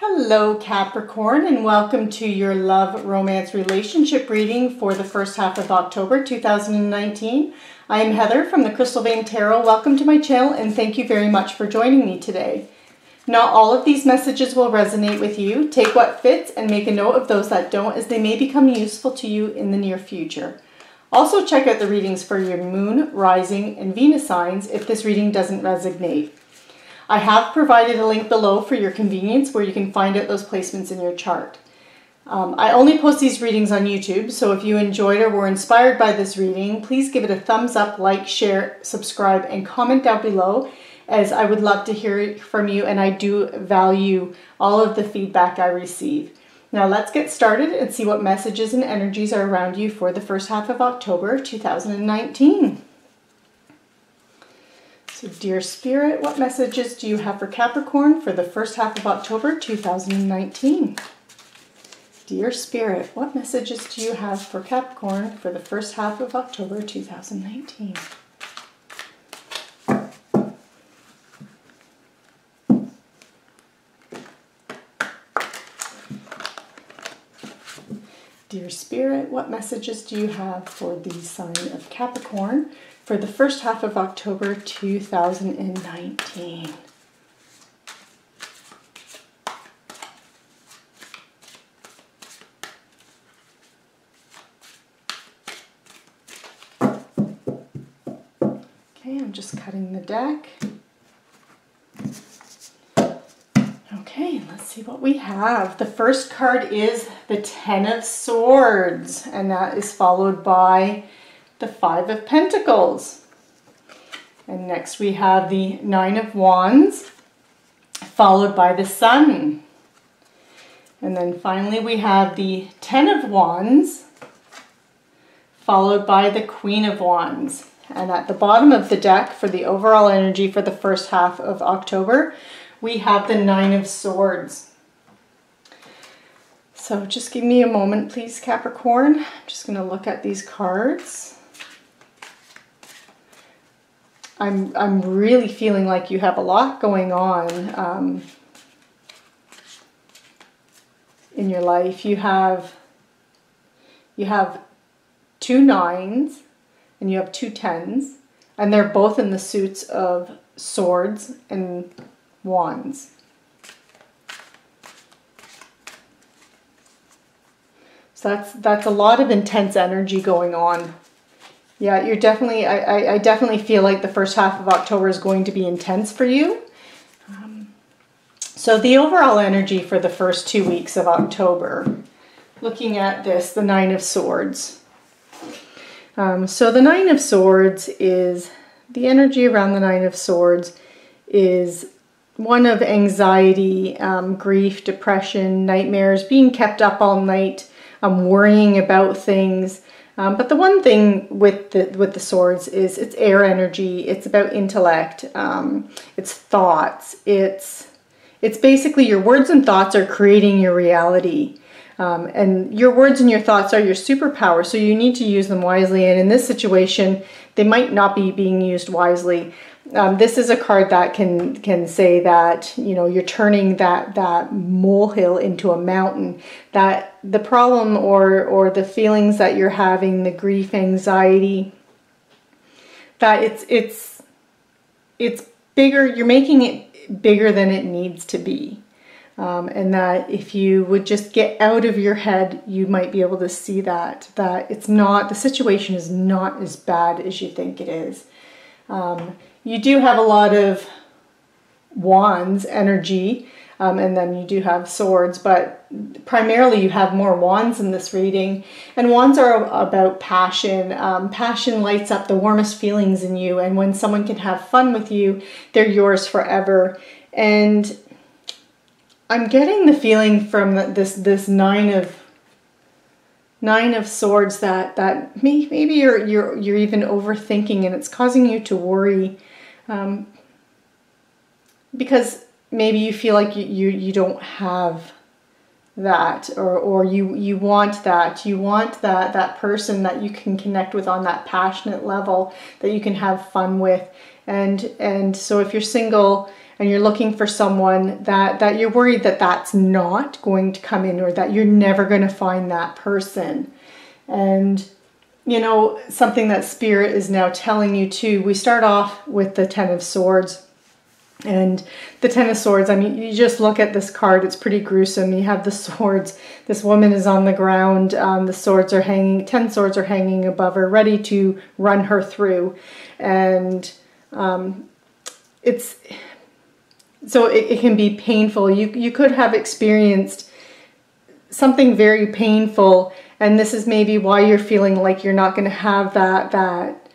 Hello, Capricorn, and welcome to your love, romance, relationship reading for the first half of October 2019. I am Heather from the Crystal Vein Tarot. Welcome to my channel, and thank you very much for joining me today. Not all of these messages will resonate with you. Take what fits and make a note of those that don't, as they may become useful to you in the near future. Also, check out the readings for your moon, rising, and Venus signs if this reading doesn't resonate. I have provided a link below for your convenience where you can find out those placements in your chart. Um, I only post these readings on YouTube, so if you enjoyed or were inspired by this reading, please give it a thumbs up, like, share, subscribe, and comment down below as I would love to hear from you and I do value all of the feedback I receive. Now let's get started and see what messages and energies are around you for the first half of October 2019. So, dear Spirit, what messages do you have for Capricorn for the first half of October 2019? Dear Spirit, what messages do you have for Capricorn for the first half of October 2019? Dear Spirit, what messages do you have for the sign of Capricorn for the first half of October 2019. Okay, I'm just cutting the deck. Okay, let's see what we have. The first card is the Ten of Swords, and that is followed by the Five of Pentacles. And next we have the Nine of Wands, followed by the Sun. And then finally we have the Ten of Wands, followed by the Queen of Wands. And at the bottom of the deck for the overall energy for the first half of October, we have the Nine of Swords. So just give me a moment, please, Capricorn. I'm just going to look at these cards. I'm, I'm really feeling like you have a lot going on um, in your life. You have, you have two nines and you have two tens, and they're both in the suits of swords and wands. So that's that's a lot of intense energy going on yeah, you're definitely, I, I, definitely feel like the first half of October is going to be intense for you. Um, so the overall energy for the first two weeks of October, looking at this, the Nine of Swords. Um, so the Nine of Swords is, the energy around the Nine of Swords is one of anxiety, um, grief, depression, nightmares, being kept up all night, um, worrying about things, um, but the one thing with the with the swords is it's air energy. It's about intellect. Um, it's thoughts. It's it's basically your words and thoughts are creating your reality. Um, and your words and your thoughts are your superpower, so you need to use them wisely. And in this situation, they might not be being used wisely. Um, this is a card that can can say that you know you're turning that that molehill into a mountain. That the problem or or the feelings that you're having, the grief, anxiety, that it's it's it's bigger. You're making it bigger than it needs to be. Um, and that if you would just get out of your head, you might be able to see that that it's not the situation is not as bad as you think it is. Um, you do have a lot of wands energy, um, and then you do have swords, but primarily you have more wands in this reading. And wands are about passion. Um, passion lights up the warmest feelings in you, and when someone can have fun with you, they're yours forever. And I'm getting the feeling from this this nine of nine of swords that that maybe you're you're you're even overthinking and it's causing you to worry um, because maybe you feel like you, you you don't have that or or you you want that. You want that that person that you can connect with on that passionate level that you can have fun with. And and so if you're single and you're looking for someone that that you're worried that that's not going to come in or that you're never going to find that person. And you know something that spirit is now telling you too we start off with the ten of swords and the Ten of Swords, I mean, you just look at this card, it's pretty gruesome. You have the swords. This woman is on the ground. Um, the swords are hanging, ten swords are hanging above her, ready to run her through. And um, it's, so it, it can be painful. You, you could have experienced something very painful, and this is maybe why you're feeling like you're not going to have that, that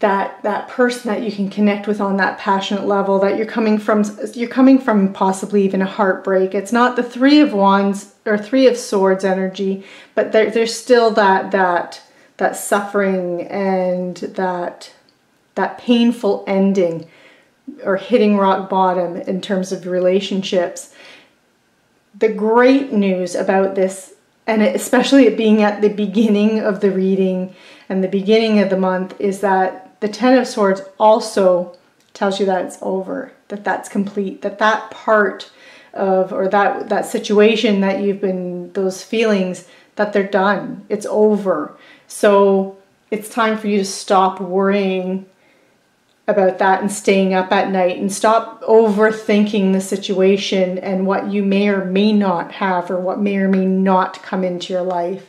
that that person that you can connect with on that passionate level that you're coming from you're coming from possibly even a heartbreak. It's not the three of wands or three of swords energy but there, there's still that that that suffering and that that painful ending or hitting rock bottom in terms of relationships. The great news about this and especially it being at the beginning of the reading and the beginning of the month is that the Ten of Swords also tells you that it's over, that that's complete, that that part of, or that, that situation that you've been, those feelings, that they're done. It's over. So it's time for you to stop worrying about that and staying up at night and stop overthinking the situation and what you may or may not have or what may or may not come into your life.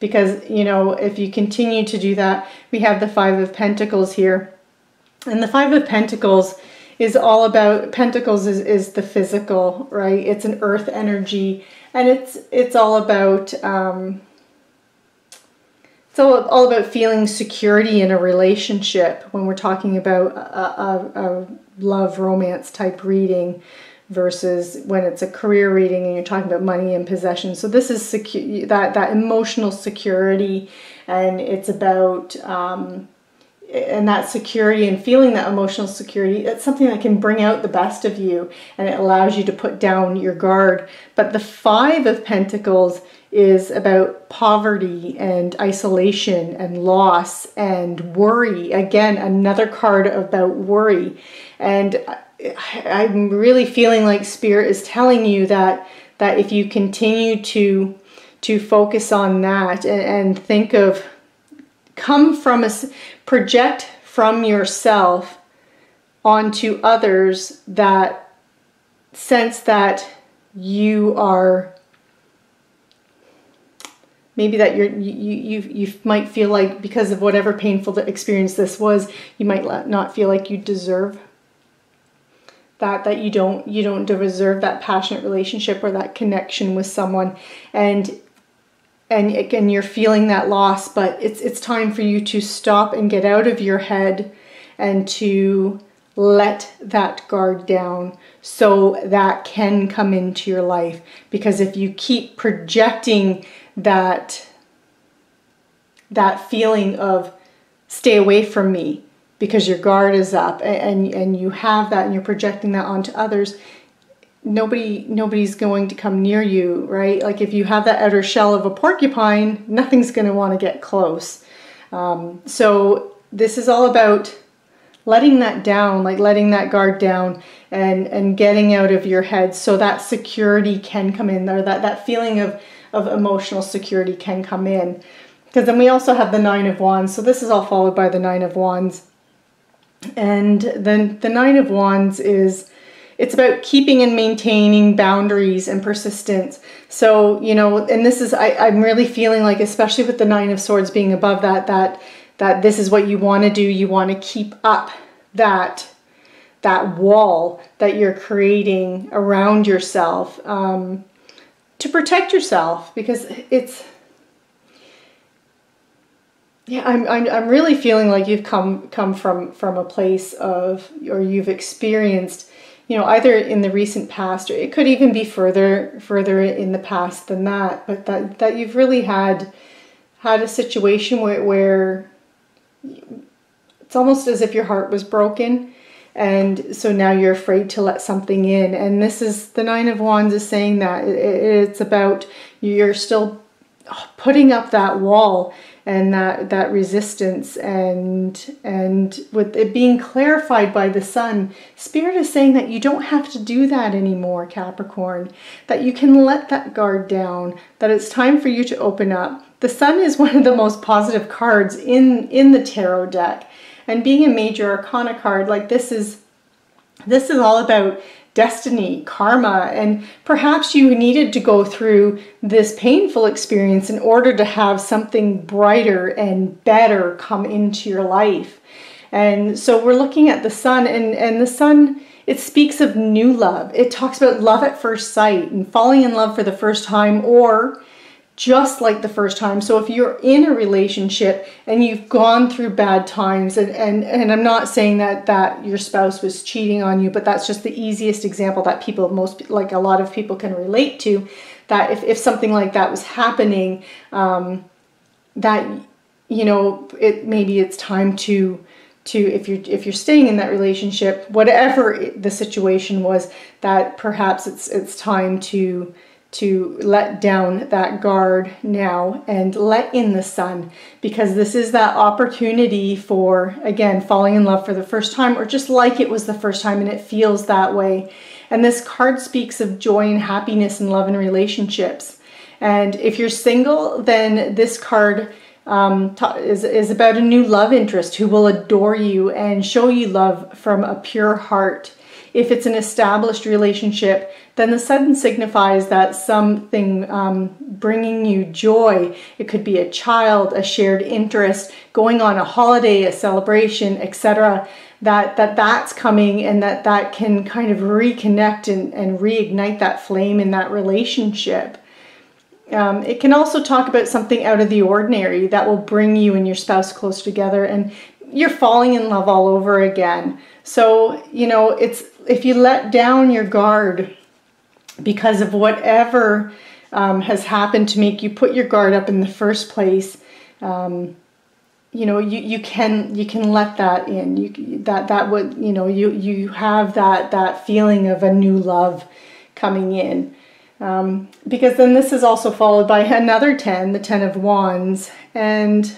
Because you know if you continue to do that we have the five of pentacles here. And the five of pentacles is all about pentacles is, is the physical right? It's an earth energy and it's it's all about um, it's all, all about feeling security in a relationship when we're talking about a, a, a love romance type reading versus when it's a career reading and you're talking about money and possession So this is secu- that that emotional security, and it's about um, and that security and feeling that emotional security. It's something that can bring out the best of you, and it allows you to put down your guard. But the Five of Pentacles is about poverty and isolation and loss and worry. Again, another card about worry. And I'm really feeling like spirit is telling you that that if you continue to to focus on that and, and think of come from a project from yourself onto others that sense that you are maybe that you're you, you you might feel like because of whatever painful experience this was you might not feel like you deserve that that you don't you don't deserve that passionate relationship or that connection with someone. And and again you're feeling that loss but it's it's time for you to stop and get out of your head and to let that guard down so that can come into your life. Because if you keep projecting that that feeling of stay away from me because your guard is up and, and you have that and you're projecting that onto others nobody nobody's going to come near you right? Like if you have that outer shell of a porcupine nothing's going to want to get close. Um, so this is all about letting that down like letting that guard down and and getting out of your head so that security can come in or that that feeling of of emotional security can come in. Because then we also have the nine of wands. So this is all followed by the nine of wands. And then the Nine of Wands is it's about keeping and maintaining boundaries and persistence. So, you know, and this is I, I'm really feeling like, especially with the Nine of Swords being above that, that that this is what you want to do. You want to keep up that that wall that you're creating around yourself um, to protect yourself because it's yeah, I'm, I'm, I'm really feeling like you've come come from from a place of or you've experienced, you know, either in the recent past or it could even be further further in the past than that, but that that you've really had had a situation where where it's almost as if your heart was broken and so now you're afraid to let something in. And this is the nine of wands is saying that. It's about you're still putting up that wall and that that resistance and and with it being clarified by the sun spirit is saying that you don't have to do that anymore capricorn that you can let that guard down that it's time for you to open up. The sun is one of the most positive cards in in the tarot deck. And being a major arcana card like this is this is all about destiny, karma, and perhaps you needed to go through this painful experience in order to have something brighter and better come into your life. And so we're looking at the sun, and, and the sun, it speaks of new love. It talks about love at first sight and falling in love for the first time, or just like the first time. So if you're in a relationship and you've gone through bad times and and and I'm not saying that that your spouse was cheating on you, but that's just the easiest example that people most like a lot of people can relate to that if if something like that was happening um that you know, it maybe it's time to to if you're if you're staying in that relationship, whatever the situation was, that perhaps it's it's time to to let down that guard now and let in the sun because this is that opportunity for again falling in love for the first time or just like it was the first time and it feels that way. And this card speaks of joy and happiness and love and relationships. And if you're single then this card um, is, is about a new love interest who will adore you and show you love from a pure heart if it's an established relationship, then the sun signifies that something um, bringing you joy. It could be a child, a shared interest, going on a holiday, a celebration, etc. That, that that's coming and that that can kind of reconnect and, and reignite that flame in that relationship. Um, it can also talk about something out of the ordinary that will bring you and your spouse close together and you're falling in love all over again. So, you know, it's if you let down your guard because of whatever um, has happened to make you put your guard up in the first place, um, you know, you, you can you can let that in. You that that would you know you you have that that feeling of a new love coming in. Um, because then this is also followed by another 10, the 10 of Wands. And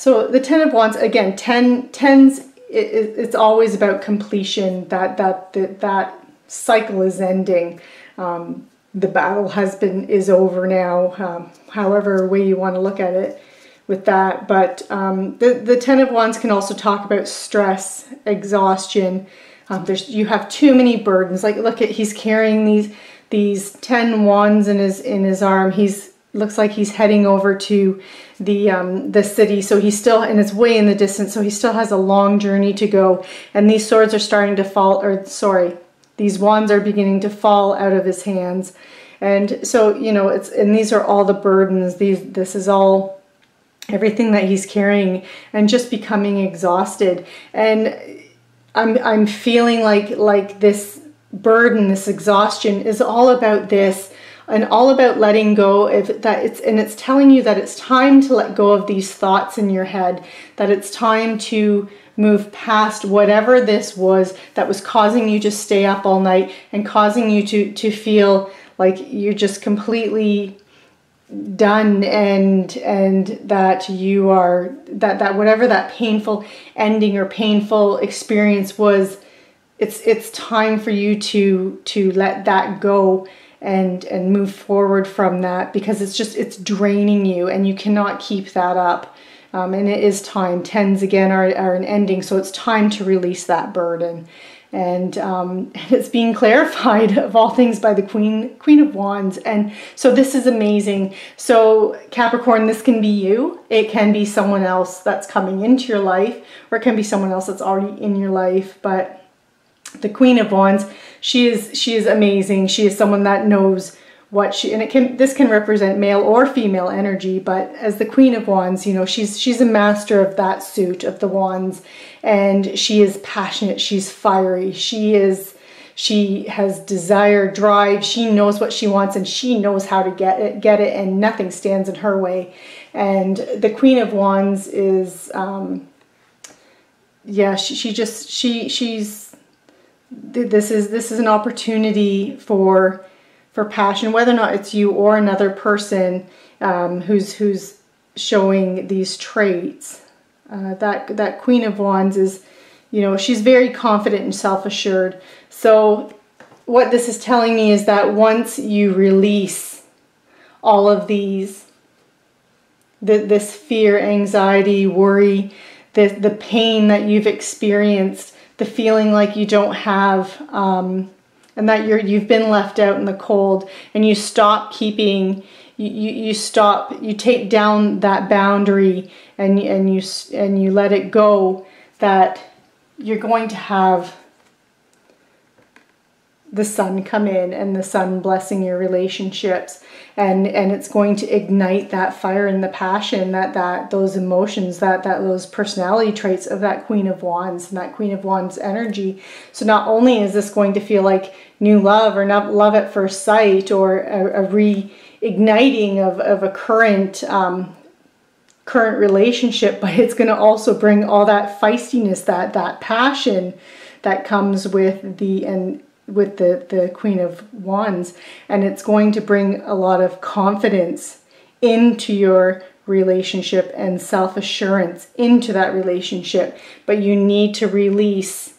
so the 10 of Wands, again, 10, 10s it, it's always about completion. That that that, that cycle is ending. Um, the battle has been is over now. Um, however way you want to look at it with that. But um, the the Ten of Wands can also talk about stress, exhaustion. Um, there's you have too many burdens. Like look at he's carrying these these ten wands in his in his arm. He's looks like he's heading over to the um, the city. So he's still, and it's way in the distance. So he still has a long journey to go. And these swords are starting to fall, or sorry, these wands are beginning to fall out of his hands. And so you know, it's and these are all the burdens. These this is all everything that he's carrying, and just becoming exhausted. And I'm I'm feeling like like this burden, this exhaustion is all about this and all about letting go of that it's and it's telling you that it's time to let go of these thoughts in your head that it's time to move past whatever this was that was causing you to stay up all night and causing you to to feel like you're just completely done and and that you are that that whatever that painful ending or painful experience was it's it's time for you to to let that go and and move forward from that because it's just it's draining you and you cannot keep that up. Um, and it is time. Tens again are, are an ending so it's time to release that burden. And um, it's being clarified of all things by the queen queen of wands. And so this is amazing. So capricorn this can be you. It can be someone else that's coming into your life or it can be someone else that's already in your life. But the Queen of Wands, she is she is amazing. She is someone that knows what she and it can this can represent male or female energy, but as the Queen of Wands, you know, she's she's a master of that suit of the wands and she is passionate, she's fiery, she is she has desire, drive, she knows what she wants and she knows how to get it, get it and nothing stands in her way. And the Queen of Wands is um yeah, she, she just she she's this is this is an opportunity for for passion whether or not it's you or another person um, who's who's showing these traits. Uh, that that Queen of Wands is, you know, she's very confident and self-assured. So what this is telling me is that once you release all of these, the, this fear, anxiety, worry, the, the pain that you've experienced, the feeling like you don't have, um, and that you're, you've been left out in the cold, and you stop keeping, you, you, stop, you take down that boundary and, and, you, and you let it go, that you're going to have the sun come in and the sun blessing your relationships. And and it's going to ignite that fire and the passion that that those emotions that that those personality traits of that queen of wands and that queen of wands energy. So not only is this going to feel like new love or not love at first sight or a, a reigniting of, of a current um, current relationship but it's going to also bring all that feistiness that that passion that comes with the and with the, the Queen of Wands, and it's going to bring a lot of confidence into your relationship and self assurance into that relationship. But you need to release,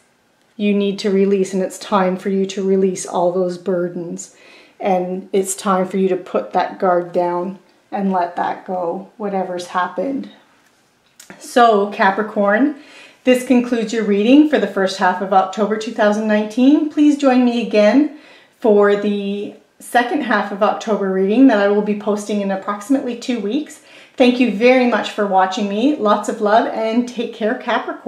you need to release, and it's time for you to release all those burdens. And it's time for you to put that guard down and let that go, whatever's happened. So, Capricorn, this concludes your reading for the first half of October 2019. Please join me again for the second half of October reading that I will be posting in approximately two weeks. Thank you very much for watching me. Lots of love and take care, Capricorn.